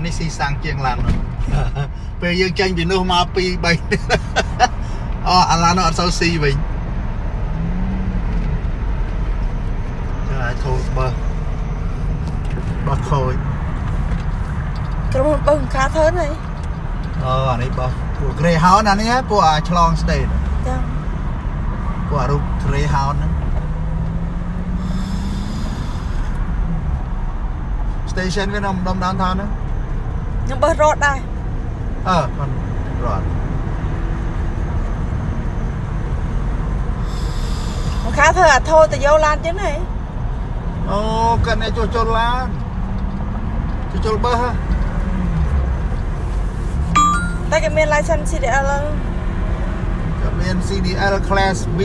ឡាននេះស៊ីសាំងជាងឡាននោះពេលយើងចេញពីនោះមក2 3អូអាឡាននោះអត់សូវស៊ីវិញចាឲ្យធូរបើបោះខូចក្រុមហ៊ុនបើខាធើនហើយអូអានេះបោះពួក Greyhound អានេះពួកអាឆ្លង state ចាពួកអារូប Greyhound ហ្នឹង station វានៅដំដានថាហ្នឹង ខ្ញុំបើរត់ដែរអើមិនរត់មកខាធ្វើអាធោទៅយកឡានចឹងហ៎អូកាន់តែចូលចូលឡានចូលចូលបើសហ៎តែគេមាន license CDL ហើយក៏មាន CDL class B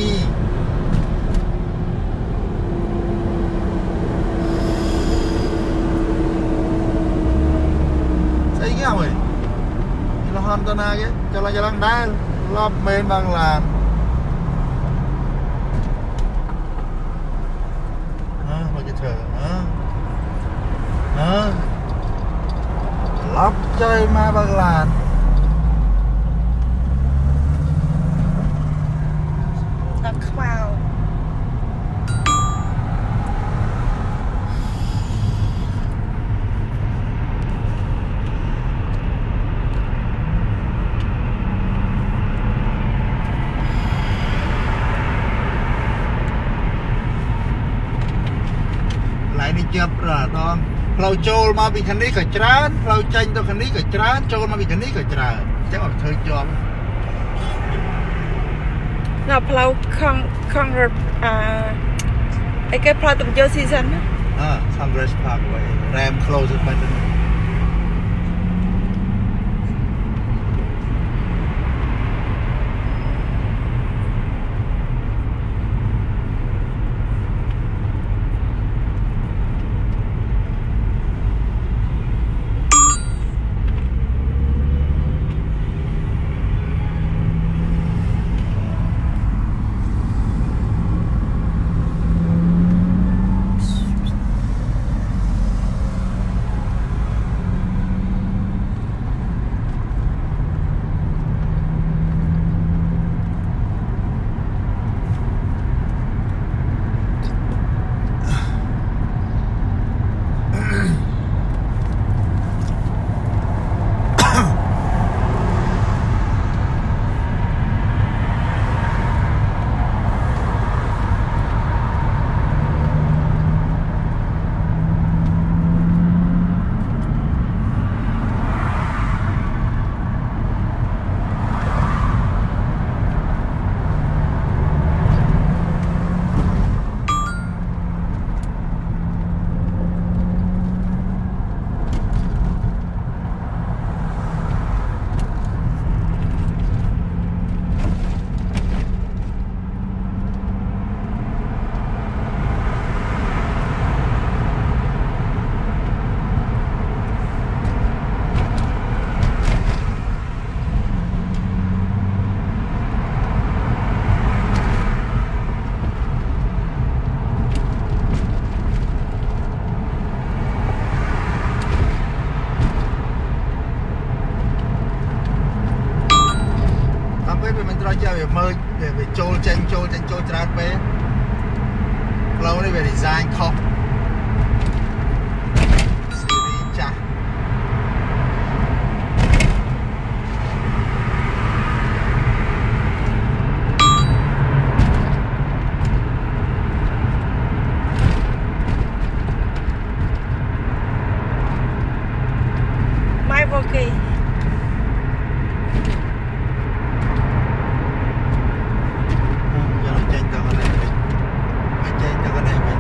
ស្អីគេអើយ លហនតណាគេចលចលងដែរលប់មែនបងឡានអើមកជិះធ្វើអើអើលប់ចុយមកបងឡាន ដល់ខ្មៅ កន្លែងនេះ ជាប់រដងផ្លូវចូលមកពីខាងនេះក៏ច្រើនផ្លូវចេញទៅខាងនេះក៏ច្រើនចូលមកពីខាងនេះក៏ច្រើនអញ្ចឹងអត់ធ្វើជាប់នៅផ្លូវខំខំរត់អឺអីគេផ្លូវទំយោ season ណាអើ Congress Parkway Ram close ទៅទៅតាមពេលវា មិនត្រូវចេះវាមើលវាវាចូលចេញចូលចេញចូលច្រើនពេកផ្លូវនេះវា design ខុស series ចាស់ម៉ៃវ៉ូគី យកចេញទៅកន្លែងវិញមិនចេញទៅកន្លែងវិញ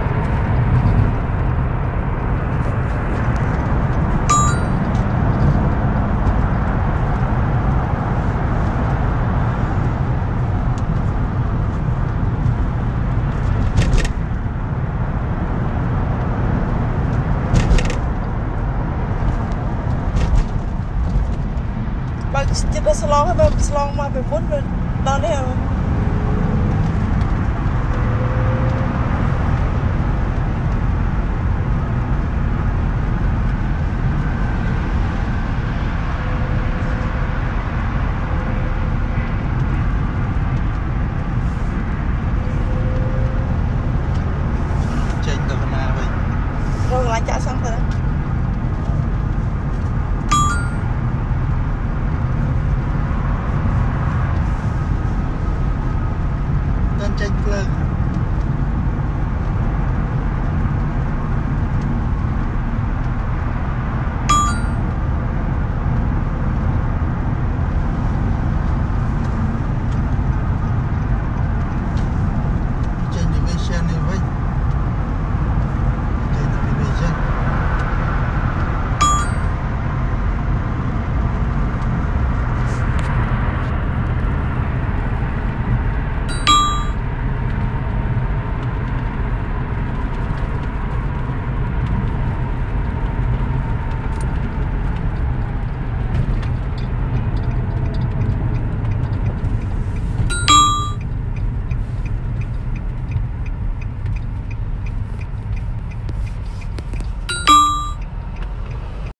បើចិត្តដល់ស្លងហើយបើស្លងមកពីមុនវាដល់នេះ